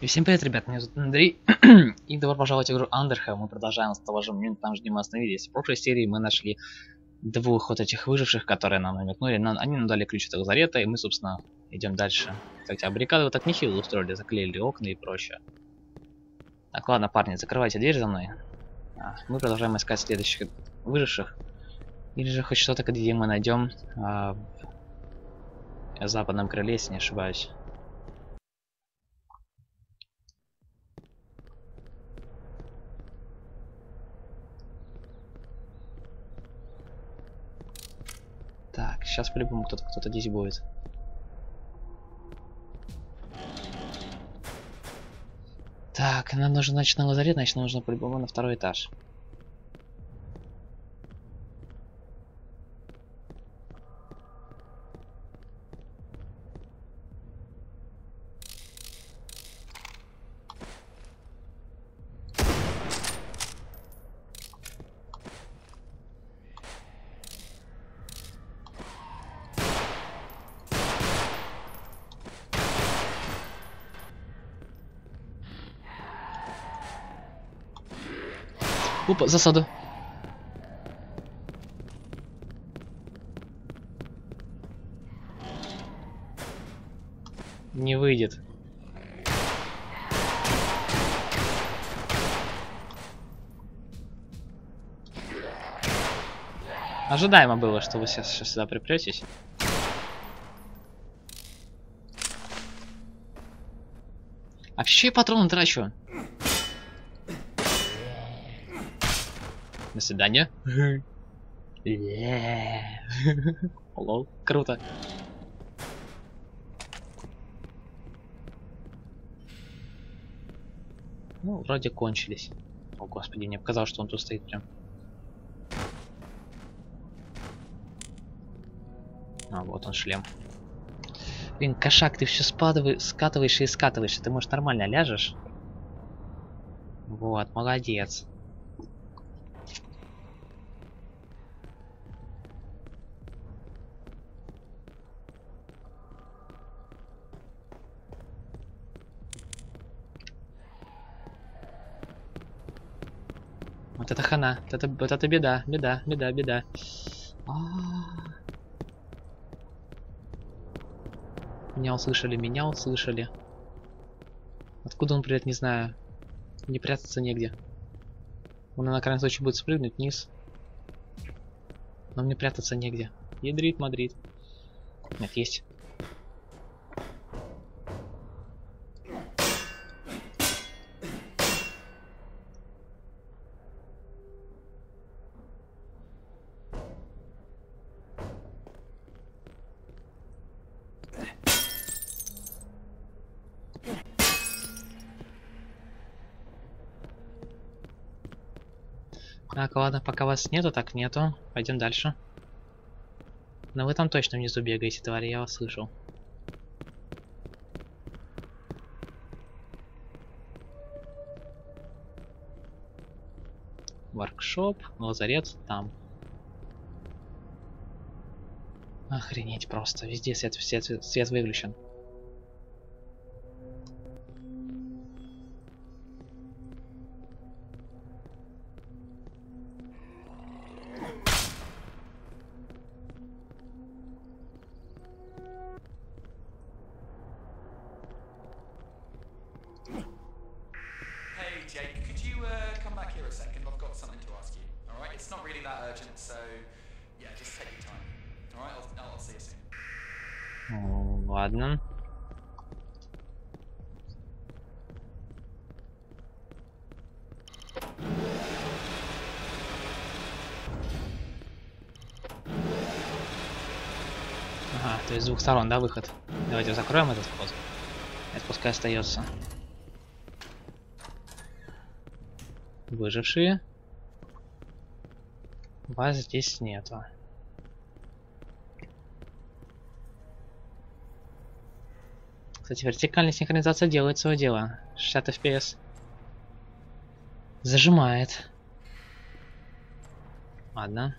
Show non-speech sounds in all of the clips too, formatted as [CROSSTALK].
И всем привет, ребят, меня зовут Андрей, [CLEARS THROAT] и добро пожаловать в игру Underhell. Мы продолжаем с того же момента, там, где мы остановились. В прошлой серии мы нашли двух вот этих выживших, которые нам намекнули. Нам, они нам дали ключ от лазарета, и мы, собственно, идем дальше. Кстати, а баррикады вот так нехило устроили, заклеили окна и прочее. Так, ладно, парни, закрывайте дверь за мной. А, мы продолжаем искать следующих выживших. Или же хоть что-то, где мы найдем а, в западном крыле, если не ошибаюсь. Так, сейчас по-любому кто-то кто-то здесь будет. Так, нам нужно, значит, на лазарет, значит, нам нужно по-любому на второй этаж. Опа, засада. Не выйдет. Ожидаемо было, что вы сейчас, сейчас сюда припретесь. А вообще я патроны трачу? До свидания. Лол, круто. Ну, вроде кончились. О, господи, мне показалось, что он тут стоит прям. А, вот он шлем. Блин, кошак, ты все спадываешь, скатываешь и скатываешься. Ты, может, нормально ляжешь? Вот, молодец. Вот это хана. Вот это, вот это беда, беда, беда, беда. А -а -а. Меня услышали, меня услышали. Откуда он придет, не знаю. Не прятаться негде. Он на крайний случай будет спрыгнуть вниз. Но мне прятаться негде. Ядрит Мадрид. Нет, есть. Ладно, пока вас нету, так нету. Пойдем дальше. Но вы там точно внизу бегаете, твари, я вас слышал. Воркшоп, лазарет там. Охренеть просто, везде свет, свет, свет выключен. Двух сторон, да, выход? Давайте закроем этот вход. Это пускай остается. Выжившие. Вас здесь нету. Кстати, вертикальная синхронизация делает свое дело. 60 FPS. Зажимает. Ладно.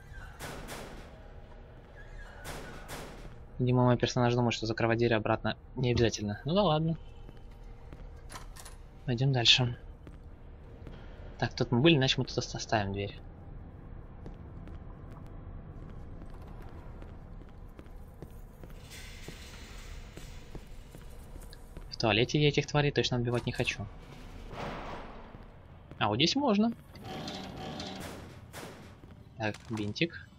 Видимо, мой персонаж думает, что закрывать двери обратно не обязательно. Ну да ладно. Пойдем дальше. Так, тут мы были, значит мы тут оставим дверь. В туалете я этих тварей точно убивать не хочу. А вот здесь можно. Так, бинтик.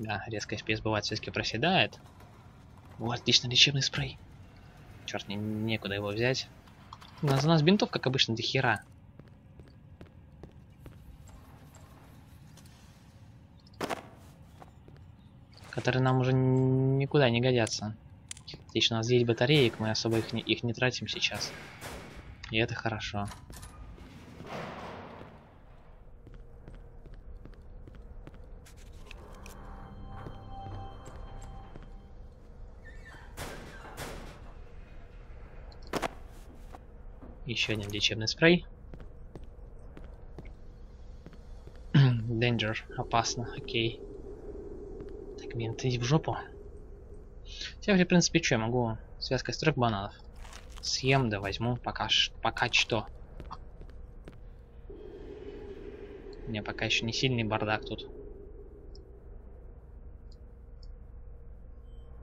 Да, резко FPS бывает все-таки проседает. О, отлично, лечебный спрей. Черт, не, некуда его взять. У нас, у нас бинтов, как обычно, до хера. Которые нам уже никуда не годятся. Отлично, у нас есть батареек, мы особо их не, их не тратим сейчас. И это хорошо. Еще один лечебный спрей. [CLEARS THROAT] Danger, опасно, окей. Так, мент, иди в жопу. Хотя, в принципе, что, я могу связкой строк бананов. Съем, да возьму, пока, пока что. У меня пока еще не сильный бардак тут.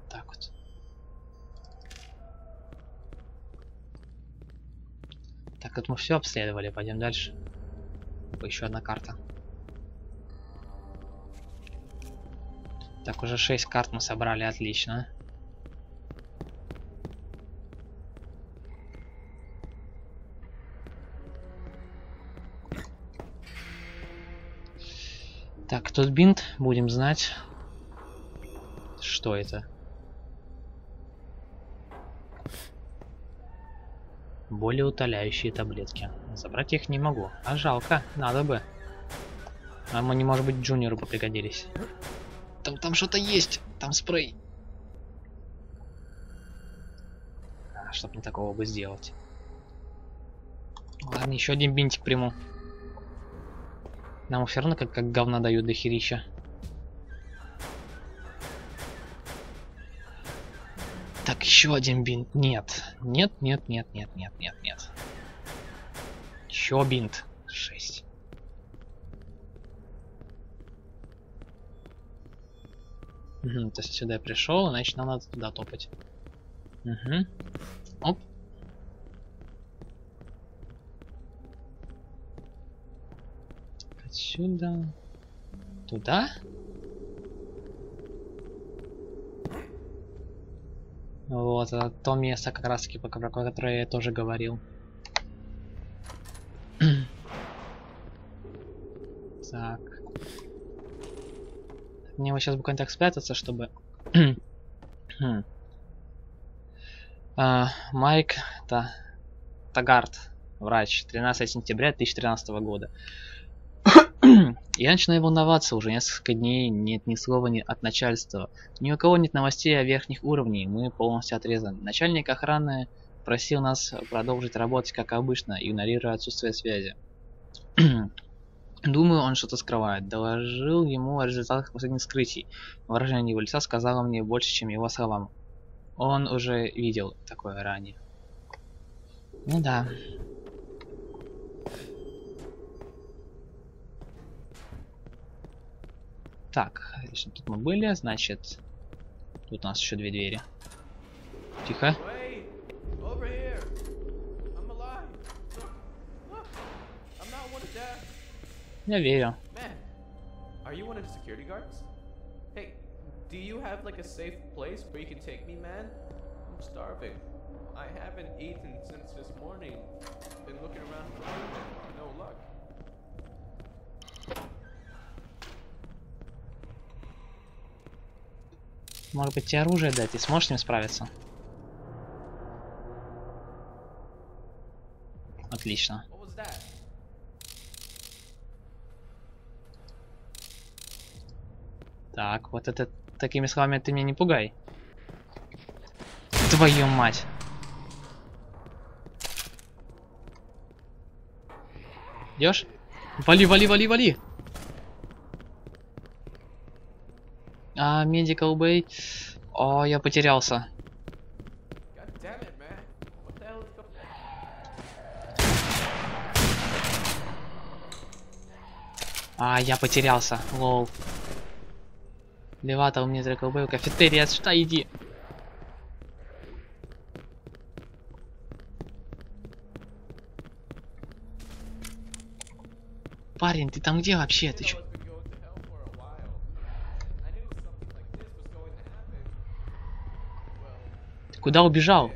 Так вот. Вот мы все обследовали, пойдем дальше. Еще одна карта. Так, уже 6 карт мы собрали, отлично. Так, тут бинт, будем знать, что это. Более утоляющие таблетки. Забрать их не могу. А жалко, надо бы. А мы не, может быть, Джуниору пригодились. Там, там что-то есть. Там спрей. А, чтоб не такого бы сделать. Ладно, еще один бинтик приму. Нам все равно как, как говна дают до херища. Так, еще один бинт. Нет. Нет, нет, нет, нет, нет, нет, нет. Еще бинт. Шесть. Угу, то есть сюда я пришел, значит нам надо туда топать. Угу. Оп. Отсюда. Туда? Вот, это то место, как раз таки, про которое я тоже говорил. [CLEARS THROAT] так. Мне вот сейчас буквально так спрятаться, чтобы... [CLEARS THROAT] А, Майк Та... Тагард, врач, 13 сентября 2013 года. Я начинаю волноваться уже несколько дней, нет ни слова ни от начальства. Ни у кого нет новостей о верхних уровнях, мы полностью отрезаны. Начальник охраны просил нас продолжить работать как обычно, игнорируя отсутствие связи. [CLEARS THROAT] Думаю, он что-то скрывает. Доложил ему о результатах последних скрытий. Выражение его лица сказало мне больше, чем его словам. Он уже видел такое ранее. Ну да, Так, если тут мы были, значит, тут у нас еще две двери. Тихо. Я верю. Are you one of the security guards? Hey, do you have like a safe place where you can take me, man? I'm starving. I haven't eaten since this morning. Been looking around for no luck. Может быть тебе оружие дать, ты сможешь с ним справиться? Отлично. Так, вот это такими словами ты меня не пугай. Твою мать. Идешь? Вали, вали, вали, вали. А, Medical Bay. О, я потерялся. А, я потерялся, лол. Левато у меня Медикал Кафетерия, сюда иди. Парень, ты там где вообще? Ты чё? Куда убежал?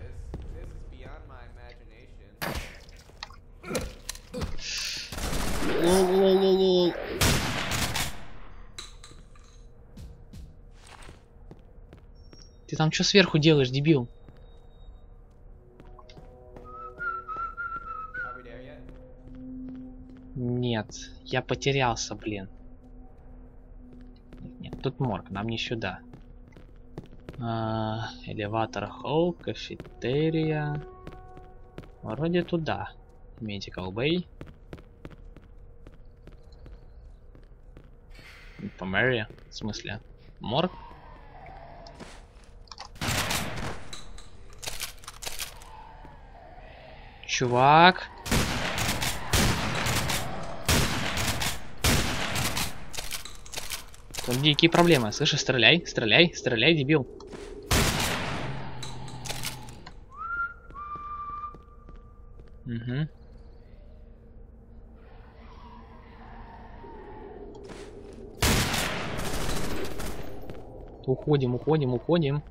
Lol, lol, lol, lol. Ты там что сверху делаешь, дебил? Нет, я потерялся, блин. Нет, нет, тут морг, нам не сюда. А, элеватор холл, кафетерия. Вроде туда. Medical Bay. Infirmary, в смысле, морг. Чувак. Тут дикие проблемы. Слышишь, стреляй, стреляй, стреляй, дебил. Угу. Уходим, уходим, уходим.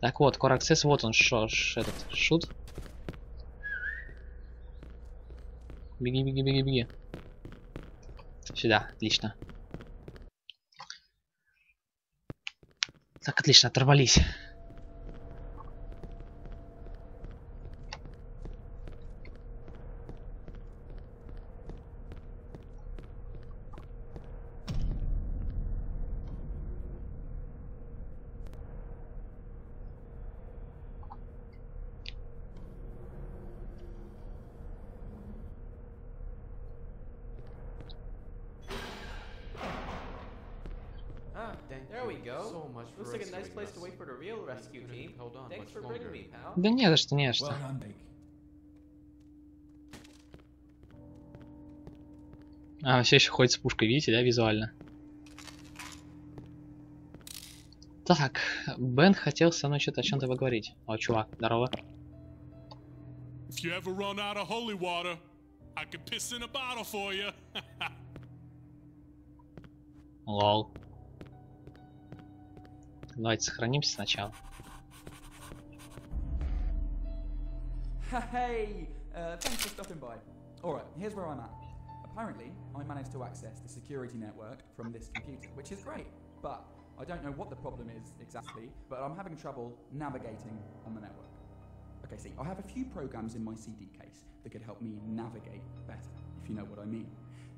Так вот, Access, вот он, шо, ш, этот, шут. Беги, беги, беги, беги. Сюда, отлично. Так, отлично, оторвались. Ah, there we go. So much for Looks like a nice rescuing place to us. wait for the real rescue couldn't team. hold on Thanks much for bringing longer. me, pal. Да не за что, не за что. А, все еще ходит с пушкой, видите, да, визуально. Так, Бен хотел со мной что-то о чем-то поговорить. О, чувак, здорово. Water. [LAUGHS] Лол. Давайте сохранимся сначала. Hey, uh, thanks for stopping by. Alright, here's where I'm at. Apparently, I managed to access the security network from this computer, which is great, but I don't know what the problem is exactly, but I'm having trouble navigating on the network. Okay, see, I have a few programs in my CD case that could help me navigate better, if you know what I mean.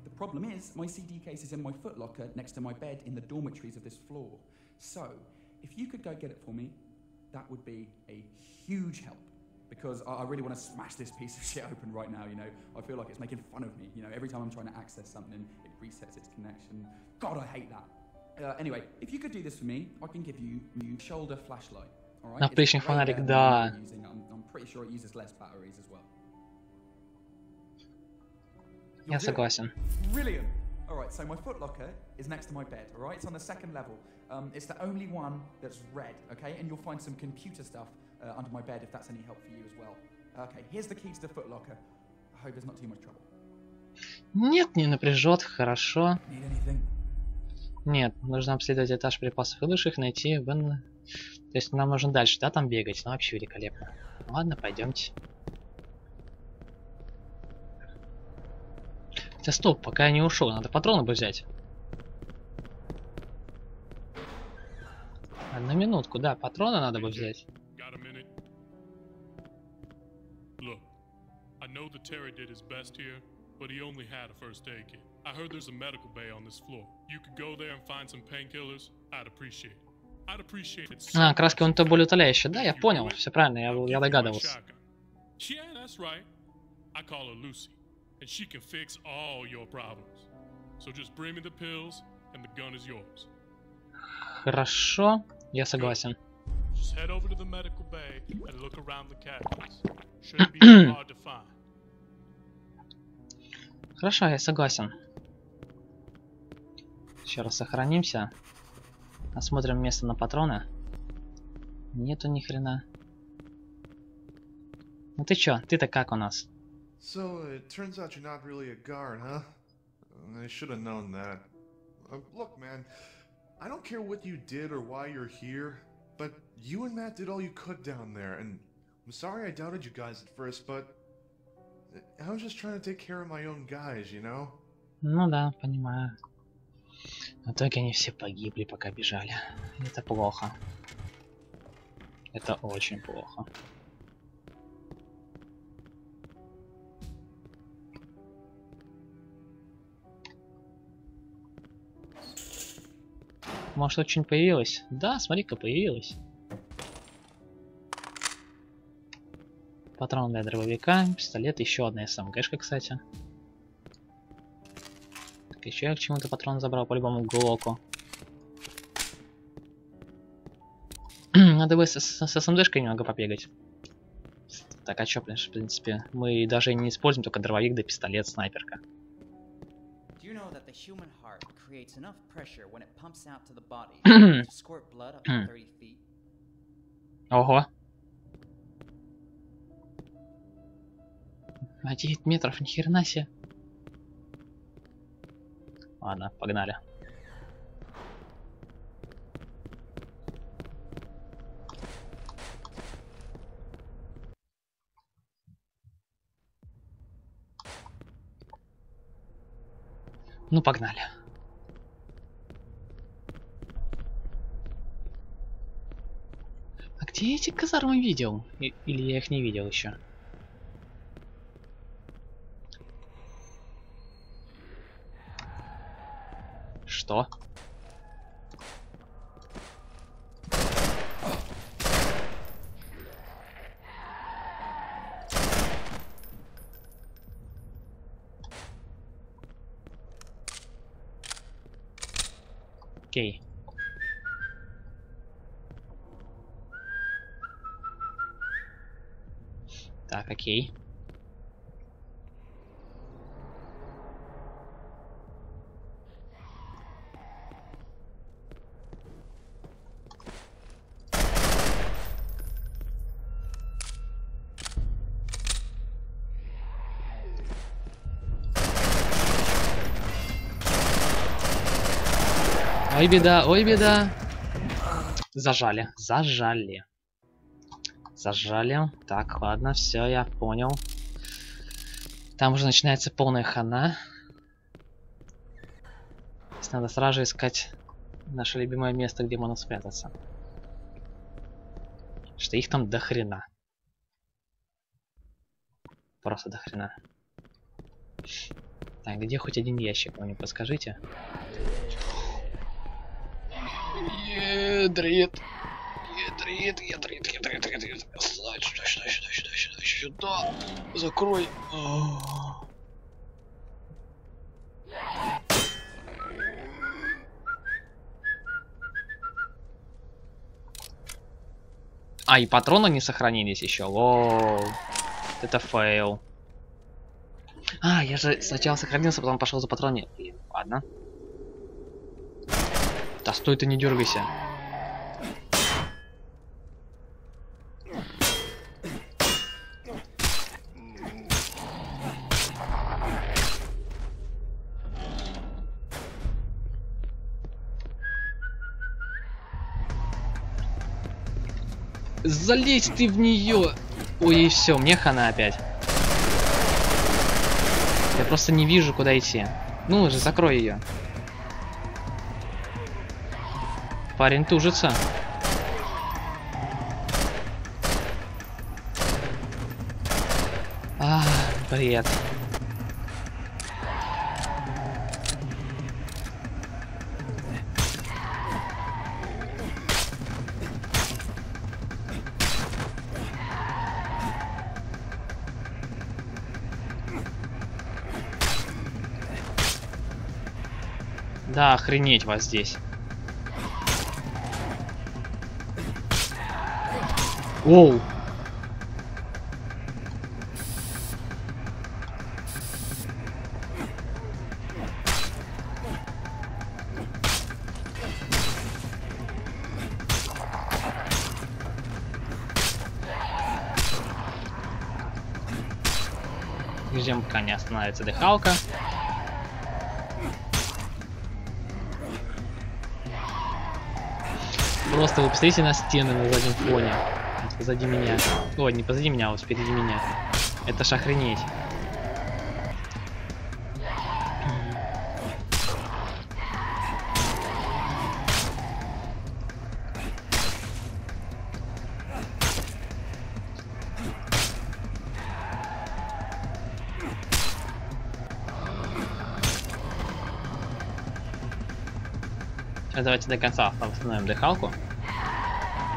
The problem is, my CD case is in my footlocker next to my bed in the dormitories of this floor. So, if you could go get it for me, that would be a huge help because I, I really want to smash this piece of shit [LAUGHS] open right now. You know, I feel like it's making fun of me. You know, every time I'm trying to access something, it resets its connection. God, I hate that. Uh, anyway, if you could do this for me, I can give you new shoulder flashlight. All right. It's Наплечный way фонарик, better than да. what you're using. I'm, I'm pretty sure it uses less batteries as well. Я согласен. Brilliant. All right, so my footlocker is next to my bed. All right, it's on the second level. Um, it's the only one that's red. Okay, and you'll find some computer stuff uh, under my bed if that's any help for you as well. Okay, here's the keys to the footlocker. I hope there's not too much trouble. Нет, не напряжет, хорошо. Нет, нужно обследовать этаж припасов и лучше их найти. Бен... То есть нам нужно дальше, да, там бегать? Ну, вообще великолепно. Ладно, пойдемте. Хотя стоп, пока я не ушел, надо патроны бы взять. Одну минутку, да, патроны надо бы взять. Know that Terry did his best here, but he only had a first aid kit. I heard there's a medical bay on this floor. You could go there and find some painkillers. I'd appreciate it. I'd appreciate it. А, краски much он то более утоляющая. Да, я понял, все правильно, я, я догадывался. Yeah, that's right. I call her Lucy, and she can fix all your problems. So just bring me the pills, and the gun is yours. Хорошо, я согласен. Just head over to the medical bay and look around the cabins. Shouldn't be hard to find. Хорошо, я согласен. Еще раз сохранимся. Осмотрим место на патроны. Нету ни хрена. Ну ты чё, ты-то как у нас? So, it turns out you're not really a guard, huh? I should have known that. Uh, look, man, I don't care what you did or why you're here, but you and Matt did all you could down there, and I'm sorry I doubted you guys at first, but I was just trying to take care of my own guys, you know? Ну да, понимаю. В итоге они все погибли, пока бежали. Это плохо. Это очень плохо. Может, что-нибудь появилось? Да, смотри-ка, появилось. Патрон для дробовика, пистолет, еще одна СМГшка, кстати. Так, еще я к чему-то патрон забрал, по-любому глоку. [CLEARS THROAT] Надо бы с, с, с СМДшкой немного побегать. Так, а чё, в принципе, мы даже не используем только дробовик да пистолет, снайперка. Do you know that the human heart creates enough pressure when it pumps out to the body [CLEARS THROAT] to squirt blood up to 30 feet? Ого. На 9 метров, ни хрена себе. Ладно, погнали. Ну, погнали. А где я эти казармы видел? И- или я их не видел еще? Что? Окей. Так, окей. Ой, беда, ой, беда. Зажали, зажали. Зажали. Так, ладно, все, я понял. Там уже начинается полная хана. Здесь надо сразу же искать наше любимое место, где можно спрятаться. Что их там до хрена. Просто до хрена. Так, где хоть один ящик, вы мне подскажите? Ядрит. Ядрит, ядрит, ядрит, ядрит. Сюда, сюда, сюда, сюда, сюда, сюда, сюда. Закрой. А. А, и патроны не сохранились еще. Воу. Это fail. А, я же сначала сохранился, потом пошел за патронами. Ладно. Да стой ты, не дергайся. Залезь ты в нее! Ой, и все, мне хана опять. Я просто не вижу, куда идти. Ну же, закрой ее. Парень тужится. А, бред. Да, охренеть вас здесь. Оу. Ждем, пока не остановится дыхалка. Просто вы посмотрите на стены на заднем фоне. Позади меня. Ой, не позади меня, а вот впереди меня. Это ж охренеть. Сейчас давайте до конца восстановим дыхалку.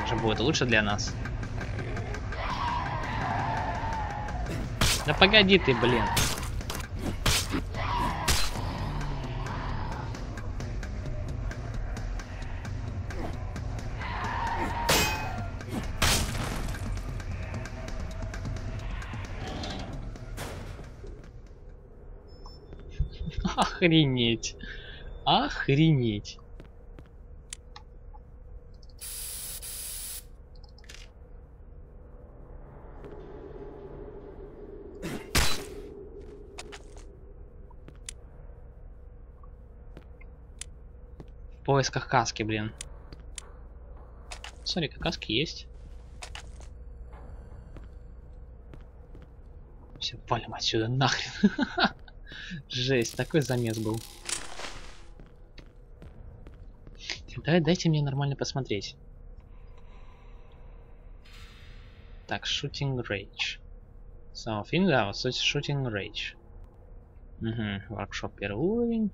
Уже будет лучше для нас. Да погоди ты, блин. Охренеть. Охренеть. Поисках каски, блин. Смотри, каски есть. Все, валим отсюда нахрен. [LAUGHS] Жесть, такой замес был. Дай, дайте мне нормально посмотреть. Так, shooting range. So, фильм, да, вот shooting range. Угу, воркшоп первый уровень.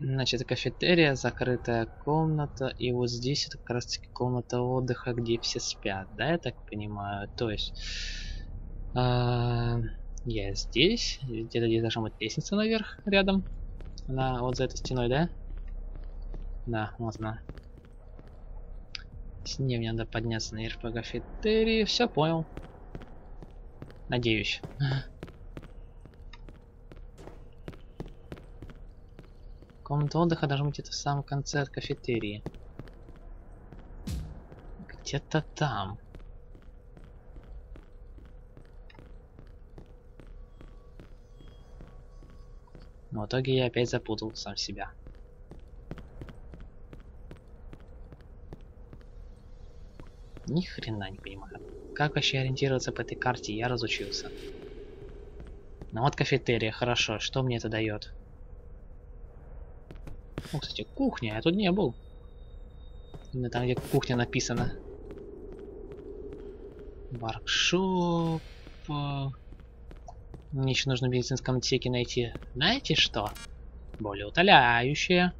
Значит, кафетерия, закрытая комната, и вот здесь это как раз таки комната отдыха, где все спят, да, я так понимаю? То есть, э, я здесь, где-то здесь должна быть лестница наверх, рядом, на вот за этой стеной, да? Да, она. С ней мне надо подняться наверх по кафетерии, все понял. Надеюсь. Комната отдыха должна быть это в самом конце от кафетерии. Где-то там. Но в итоге я опять запутал сам себя. Ни хрена не понимаю. Как вообще ориентироваться по этой карте, я разучился. Ну вот кафетерия, хорошо. Что мне это дает? О, кстати, кухня, я тут не был. Именно там, где кухня написана. Воркшоп. Мне еще нужно в медицинском отсеке найти. Знаете что? Более утоляющее.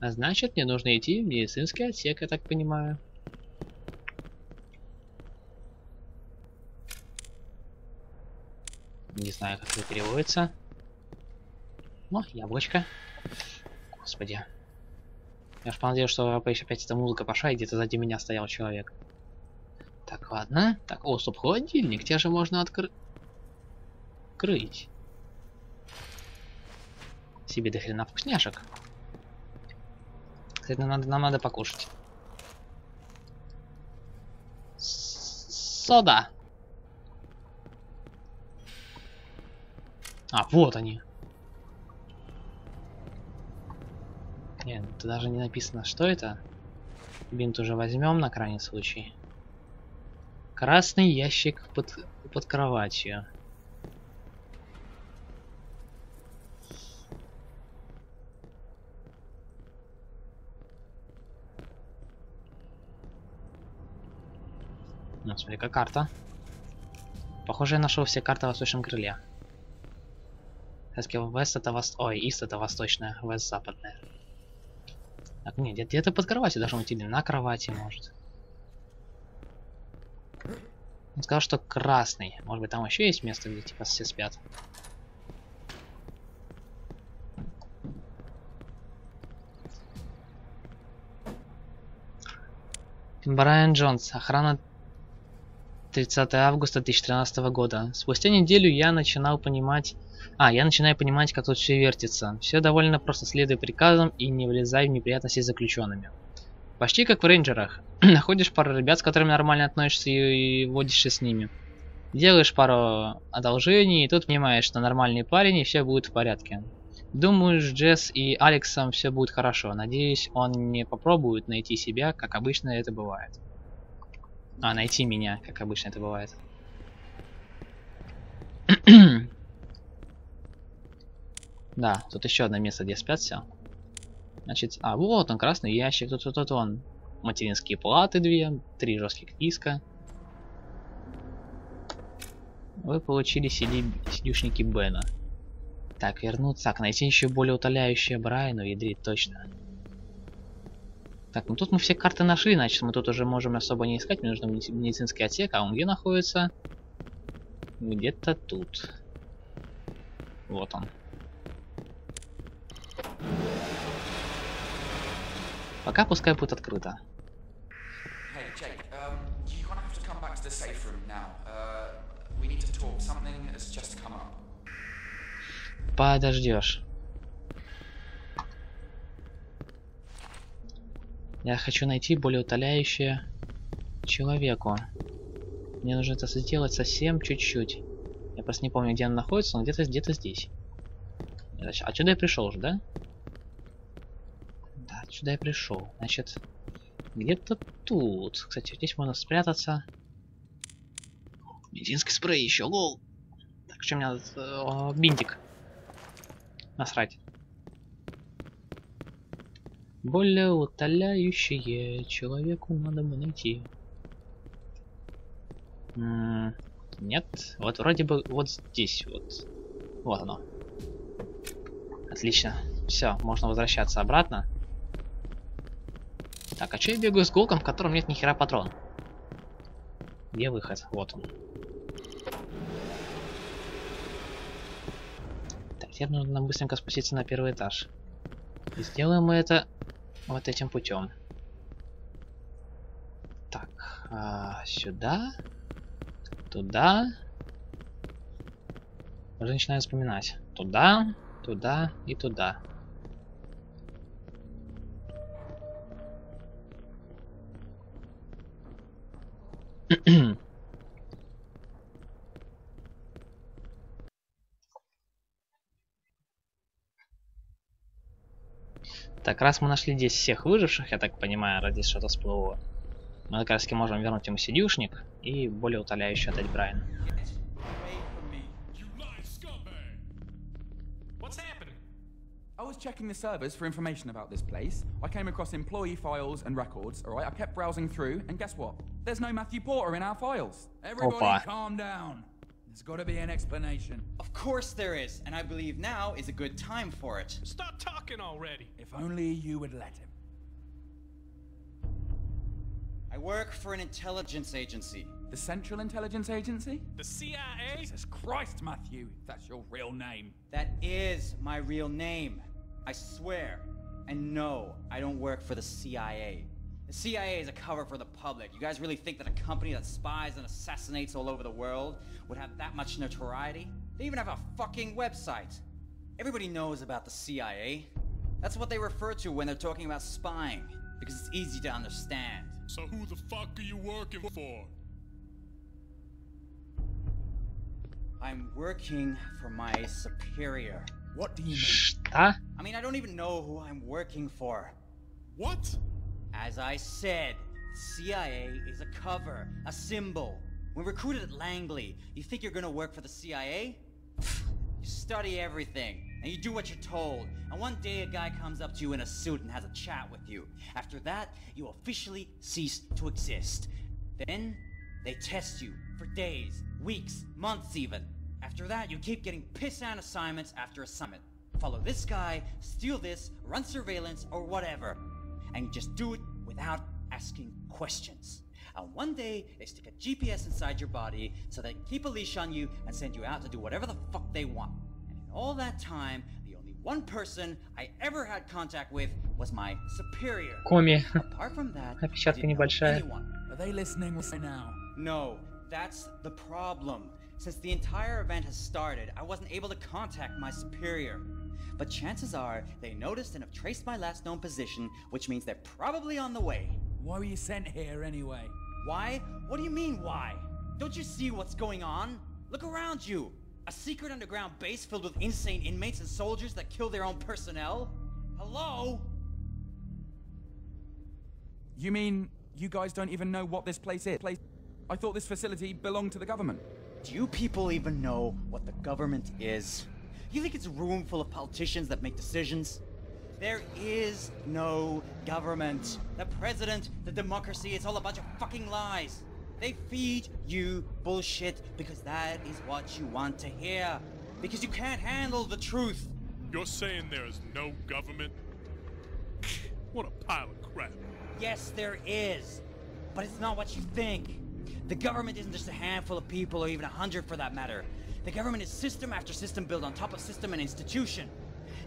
А значит, мне нужно идти в медицинский отсек, я так понимаю. Не знаю, как это переводится. О, яблочко. Господи. Я ж понадеялся, что опять эта музыка пошла, и где-то сзади меня стоял человек. Так, ладно. Так, о, стоп, холодильник. Тебя же можно открыть. Крыть. Себе до хрена вкусняшек. Кстати, нам надо, нам надо покушать. Сода. А, вот они. Тут даже не написано, что это. Бинт уже возьмем на крайний случай. Красный ящик под, под кроватью. Ну, смотри, какая карта. Похоже, я нашел все карты в восточном крыле. Вест это вос... Ой, Ист это восточная, Вест западная. Так, нет, где-то под кроватью должно быть или на кровати, может. Он сказал, что красный. Может быть, там еще есть место, где типа все спят. Брайан Джонс, охрана 30 августа 2013 года. Спустя неделю я начинал понимать а, я начинаю понимать, как тут все вертится. Все довольно просто следуй приказам и не влезай в неприятности с заключенными. Почти как в рейнджерах. [CLEARS THROAT] Находишь пару ребят, с которыми нормально относишься и, и водишься с ними. Делаешь пару одолжений, и тут понимаешь, что нормальный парень, и все будет в порядке. Думаю, с Джесс и Алексом все будет хорошо. Надеюсь, он не попробует найти себя, как обычно это бывает. А, найти меня, как обычно это бывает. [CLEARS THROAT] да, тут еще одно место, где спят все. Значит, а вот он, красный ящик, тут, тут, тут он. Материнские платы две, три жестких диска. Вы получили CD, сидюшники Бена. Так, вернуться. Так, найти еще более утоляющее Брайну, ядрить точно. Так, ну тут мы все карты нашли, значит мы тут уже можем особо не искать. Мне нужно медицинский отсек, а он где находится? Где-то тут. Вот он. Пока пускай будет открыто. Hey, Jake, um, you're gonna have to come back to the safe room now. Uh, we need to talk. Something has just come up. Подождешь. Я хочу найти более утоляющее человеку. Мне нужно это сделать совсем чуть-чуть. Я просто не помню, где он находится, но где-то где-то здесь. Отсюда я пришел уже, да? Да, отсюда я пришел. Значит, где-то тут. Кстати, здесь можно спрятаться. Медицинский спрей еще, лол. Так, что мне надо? О, бинтик. Насрать. Более утоляющее человеку надо бы найти. Нет, вот вроде бы вот здесь вот. Вот оно. Отлично. Все, можно возвращаться обратно. Так, а что я бегаю с голком, в котором нет ни хера патрон? Где выход? Вот он. Так, теперь нужно нам быстренько спуститься на первый этаж. И сделаем мы это вот этим путем. Так, а, сюда, туда. Уже начинаю вспоминать. Туда, туда и туда. Так, раз мы нашли здесь всех выживших, я так понимаю, ради что-то всплыло, мы как раз таки можем вернуть ему сидюшник и более утоляющий отдать Брайан. I was checking the servers for information about this place. I came across employee files and records, alright? I kept browsing through, and guess what? There's no Matthew Porter in our files. Everybody Opa. calm down. There's got to be an explanation. Of course there is, and I believe now is a good time for it. Stop talking already. If only you would let him. I work for an intelligence agency. The Central Intelligence Agency? The CIA? Jesus Christ, Matthew, if that's your real name. That is my real name. I swear. And no, I don't work for the CIA. The CIA is a cover for the public. You guys really think that a company that spies and assassinates all over the world would have that much notoriety? They even have a fucking website. Everybody knows about the CIA. That's what they refer to when they're talking about spying, because it's easy to understand. So who the fuck are you working for? I'm working for my superior. What do you mean? Huh? I mean, I don't even know who I'm working for. What? As I said, CIA is a cover, a symbol. When recruited at Langley, you think you're gonna work for the CIA? You study everything, and you do what you're told. And one day a guy comes up to you in a suit and has a chat with you. After that, you officially cease to exist. Then, they test you for days, weeks, months even. After that, you keep getting piss-down assignments after assignment. Follow this guy, steal this, run surveillance, or whatever. And you just do it without asking questions. And one day, they stick a GPS inside your body so they keep a leash on you and send you out to do whatever the fuck they want. And in all that time, the only one person I ever had contact with was my superior. Коми. Apart from that, I Опечатка didn't know небольшая. anyone. Are they listening right now? No, that's the problem. Since the entire event has started, I wasn't able to contact my superior. but chances are they noticed and have traced my last known position, which means they're probably on the way. Why were you sent here anyway? Why? What do you mean, why? Don't you see what's going on? Look around you! A secret underground base filled with insane inmates and soldiers that kill their own personnel? Hello? You mean you guys don't even know what this place is? Place I thought this facility belonged to the government. Do you people even know what the government is? You think it's a room full of politicians that make decisions? There is no government. The president, the democracy, it's all a bunch of fucking lies. They feed you bullshit because that is what you want to hear. Because you can't handle the truth. You're saying there is no government? [LAUGHS] what a pile of crap. Yes, there is. But it's not what you think. The government isn't just a handful of people, or even a hundred for that matter. The government is system after system built on top of system and institution.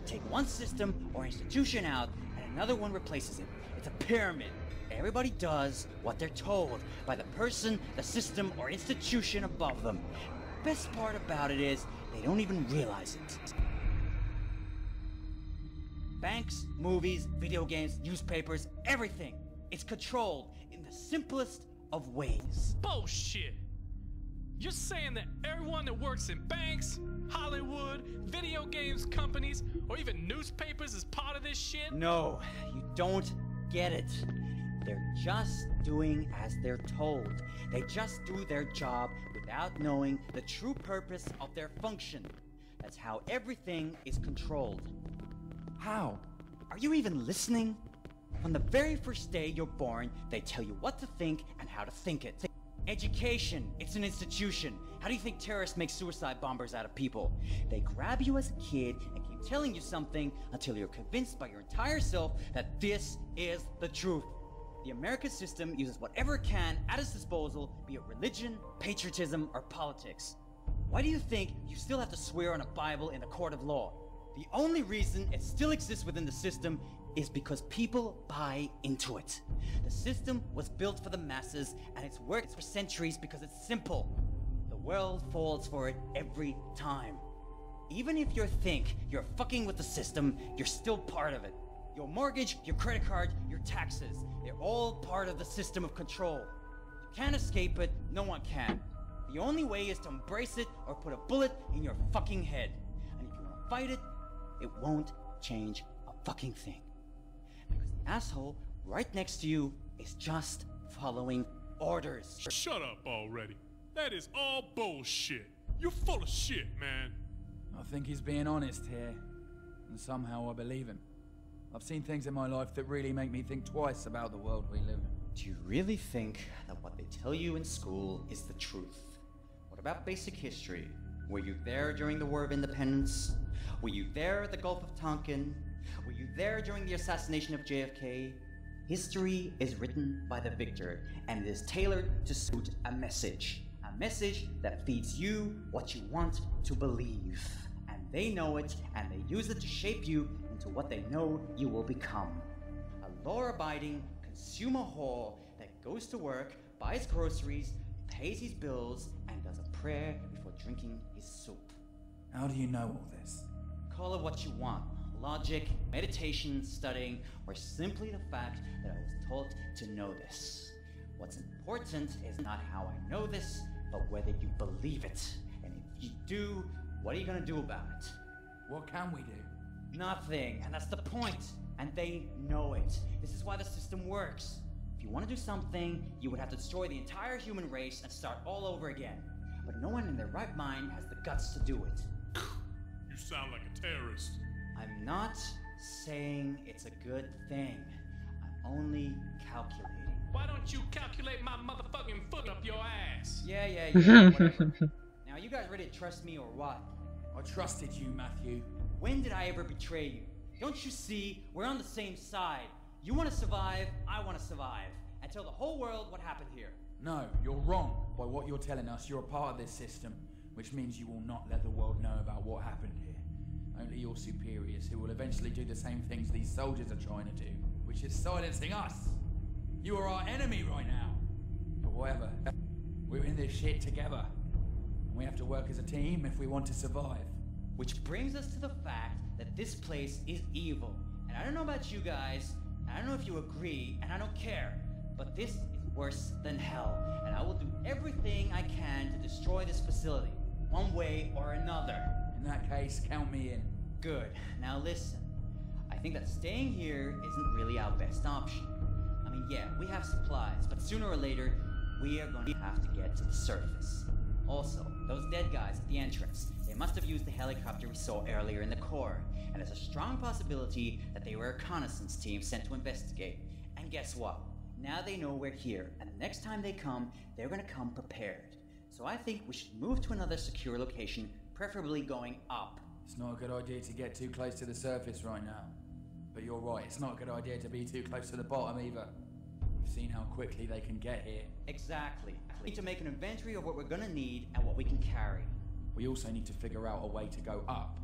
Take one system or institution out, and another one replaces it. It's a pyramid. Everybody does what they're told by the person, the system, or institution above them. Best part about it is they don't even realize it. Banks, movies, video games, newspapers, everything. It's controlled in the simplest of ways. Bullshit! You're saying that everyone that works in banks, Hollywood, video games companies, or even newspapers is part of this shit? No, you don't get it. They're just doing as they're told. They just do their job without knowing the true purpose of their function. That's how everything is controlled. How? Are you even listening? On the very first day you're born, they tell you what to think and how to think it. Education, it's an institution. How do you think terrorists make suicide bombers out of people? They grab you as a kid and keep telling you something until you're convinced by your entire self that this is the truth. The American system uses whatever it can at its disposal, be it religion, patriotism, or politics. Why do you think you still have to swear on a Bible in a court of law? The only reason it still exists within the system is because people buy into it. The system was built for the masses and it's worked for centuries because it's simple. The world falls for it every time. Even if you think you're fucking with the system, you're still part of it. Your mortgage, your credit card, your taxes, they're all part of the system of control. You can't escape it, no one can. The only way is to embrace it or put a bullet in your fucking head. And if you want to fight it, it won't change a fucking thing. Because the asshole right next to you is just following orders. Shut up already. That is all bullshit. You're full of shit, man. I think he's being honest here. And somehow I believe him. I've seen things in my life that really make me think twice about the world we live in. Do you really think that what they tell you in school is the truth? What about basic history? Were you there during the War of Independence? Were you there at the Gulf of Tonkin? Were you there during the assassination of JFK? History is written by the victor, and it is tailored to suit a message. A message that feeds you what you want to believe. And they know it, and they use it to shape you into what they know you will become. A law abiding consumer whore that goes to work, buys groceries, pays his bills, and does a prayer before drinking his soup. How do you know all this? Call it what you want logic, meditation, studying, or simply the fact that I was taught to know this. What's important is not how I know this, but whether you believe it. And if you do, what are you gonna do about it? What can we do? Nothing, and that's the point. And they know it. This is why the system works. If you want to do something, you would have to destroy the entire human race and start all over again. But no one in their right mind has the guts to do it. You sound like a terrorist. I'm not saying it's a good thing. I'm only calculating. Why don't you calculate my motherfucking foot up your ass? Yeah, yeah, yeah, whatever. [LAUGHS] now, you guys ready to trust me or what? I trusted you, Matthew. When did I ever betray you? Don't you see? We're on the same side. You want to survive, I want to survive. And tell the whole world what happened here. No, you're wrong. By what you're telling us, you're a part of this system, which means you will not let the world know about what happened here. Only your superiors, who will eventually do the same things these soldiers are trying to do, which is silencing us. You are our enemy right now. But whatever, we're in this shit together. And we have to work as a team if we want to survive. Which brings us to the fact that this place is evil. And I don't know about you guys, and I don't know if you agree, and I don't care, but this is worse than hell. And I will do everything I can to destroy this facility, one way or another. In that case, count me in. Good. Now listen. I think that staying here isn't really our best option. I mean, yeah, we have supplies, but sooner or later, we are going to have to get to the surface. Also, those dead guys at the entrance, they must have used the helicopter we saw earlier in the core, and there's a strong possibility that they were a reconnaissance team sent to investigate. And guess what? Now they know we're here, and the next time they come, they're gonna come prepared. So I think we should move to another secure location, preferably going up. It's not a good idea to get too close to the surface right now. But you're right, it's not a good idea to be too close to the bottom either. We've seen how quickly they can get here. Exactly. We need to make an inventory of what we're gonna need and what we can carry. We also need to figure out a way to go up.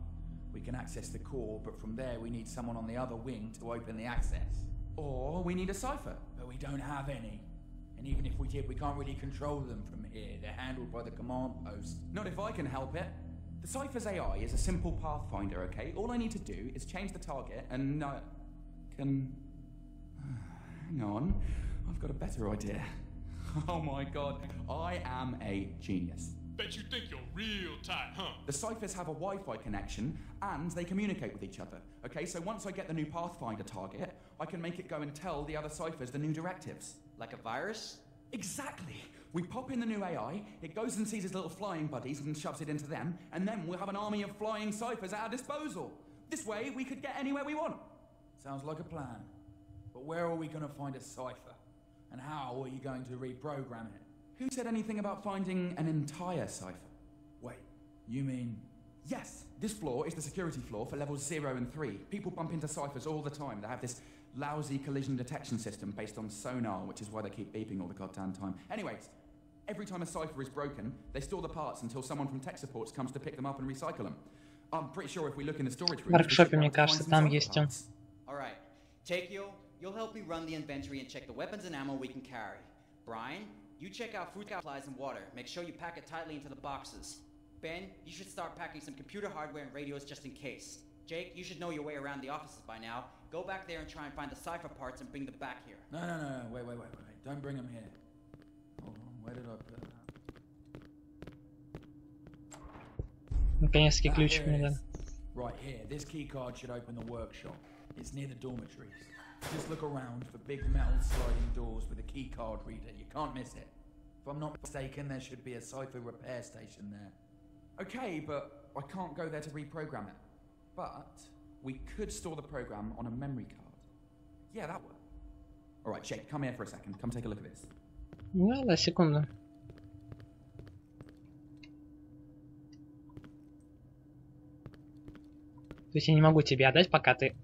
We can access the core, but from there we need someone on the other wing to open the access. Or we need a cipher, but we don't have any. And even if we did, we can't really control them from here. They're handled by the command post. Not if I can help it. The Cypher's AI is a simple pathfinder, okay? All I need to do is change the target and uh, can. [SIGHS] Hang on, I've got a better idea. [LAUGHS] Oh my god, I am a genius. Bet you think you're real tight, huh? The ciphers have a Wi Fi connection and they communicate with each other. Okay, so once I get the new Pathfinder target, I can make it go and tell the other ciphers the new directives. Like a virus? Exactly! We pop in the new AI, it goes and sees its little flying buddies and shoves it into them, and then we'll have an army of flying ciphers at our disposal. This way, we could get anywhere we want. Sounds like a plan. But where are we going to find a cipher? And how are you going to reprogram it? Who said anything about finding an entire cipher? Wait, you mean. Yes, this floor is the security floor for levels 0 and 3. People bump into ciphers all the time. They have this lousy collision detection system based on sonar, which is why they keep beeping all the goddamn time. Anyways, every time a cipher is broken, they store the parts until someone from tech supports comes to pick them up and recycle them. I'm pretty sure if we look in the storage room. В воркшопе, мне кажется, там есть им. Alright. Takeo, you'll help me run the inventory and check the weapons and ammo we can carry. Brian, you check out food supplies and water. Make sure you pack it tightly into the boxes. Ben, you should start packing some computer hardware and radios just in case. Jake, you should know your way around the offices by now. Go back there and try and find the cipher parts and bring them back here. No, no, no, no, wait, wait, wait, wait. Don't bring them here. Why did I put that? Right here, this keycard should open the workshop. It's near the dormitories. Just look around for big metal sliding doors with a keycard reader. You can't miss it. If I'm not mistaken, there should be a cipher repair station there. Okay, but I can't go there to reprogram it. But we could store the program on a memory card. Yeah, that works. All right, Jake, come here for a second. Come take a look at this. Ну да, секунду. То есть я не могу тебе отдать, пока ты...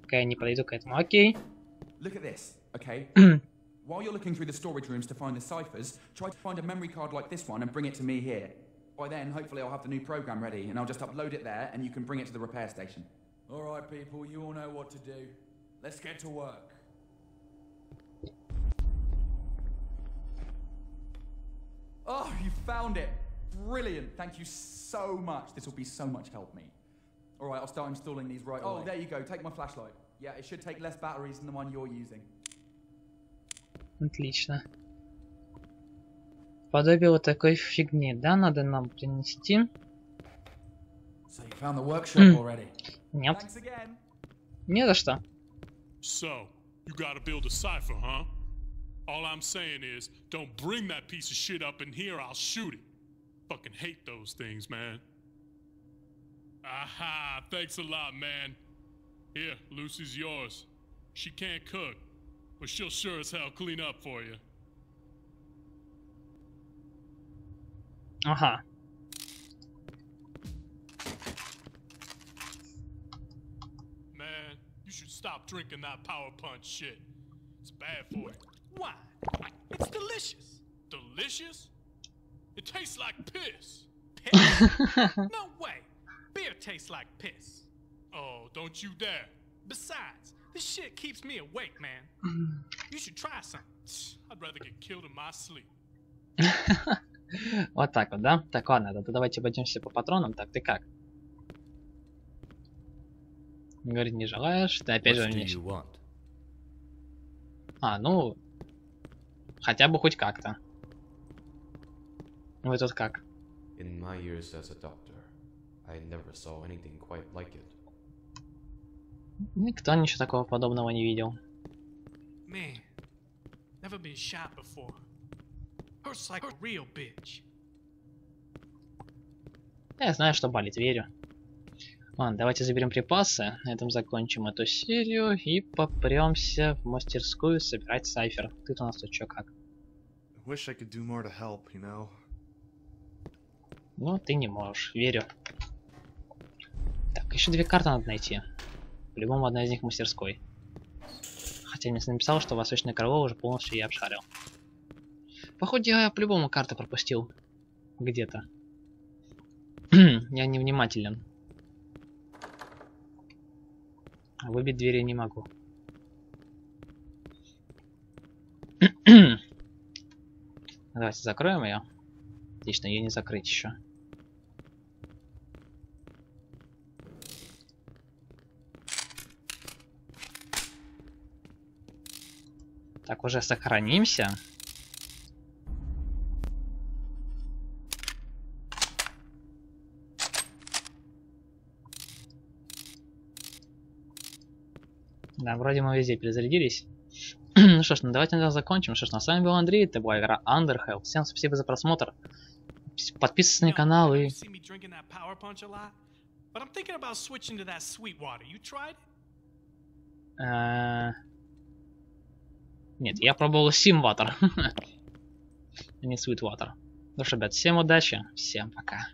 Пока я не подойду к этому. Окей. While you're looking through the storage rooms to find the ciphers, try to find a memory card like this one and bring it to me here. By then, hopefully, I'll have the new program ready and I'll just upload it there and you can bring it to the repair station. All right, people, you all know what to do. Let's get to work. Oh, you found it! Brilliant! Thank you so much. This will be so much help me. All right, I'll start installing these right away. Oh, there you go. Take my flashlight. Yeah, it should take less batteries than the one you're using. Отлично. Подобие вот такой фигни, да, надо нам принести? So you found the workshop already? Нет. Thanks again. Не за что. So, you gotta build a cipher, huh? All I'm saying is, don't bring that piece of shit up in here, I'll shoot it. Fucking hate those things, man. Aha, thanks a lot, man. Here, Lucy's yours. She can't cook, but she'll sure as hell clean up for you. Uh huh. Man, you should stop drinking that power punch shit. It's bad for you. Why? It's delicious. Delicious? It tastes like piss. Piss? no way. Beer tastes like piss. Oh, don't you dare. Besides, this shit keeps me awake, man. You should try some. I'd rather get killed in my sleep. Вот так вот, да? Так, ладно, тогда давайте обойдемся по патронам. Так, ты как? Говорит, не желаешь, ты опять же What do мне... you want? А, ну... Хотя бы хоть как-то. Вы тут как? In my years as a doctor, I never saw anything quite like it. Никто ничего такого подобного не видел. Man, never been shot before. Hurts like a real bitch. Я знаю, что болит, верю. Ладно, давайте заберем припасы, на этом закончим эту серию и попремся в мастерскую собирать сайфер. Ты-то у нас тут чё как? Wish I could do more to help, you know. Ну, ты не можешь, верю. Так, еще две карты надо найти. По-любому одна из них в мастерской. Хотя мне написал, что восточное крыло уже полностью я обшарил. Походу, я по-любому карты пропустил. Где-то. [CLEARS THROAT] я невнимателен. Выбить двери не могу. [CLEARS THROAT] Давайте закроем ее. Отлично, ее не закрыть еще. Так, уже сохранимся. Да, вроде мы везде перезарядились. [CLEARS THROAT] ну что ж, ну давайте на закончим. Что ж, на с вами был Андрей, это была игра Underhell. Всем спасибо за просмотр. Подписывайтесь на канал и... You see me drinking that power punch a lot, but I'm thinking about switching to that sweet water. You tried it? Э, Нет, я пробовал Симватер. [LAUGHS] а не Sweetwater. Ну что, ребят, всем удачи, всем пока.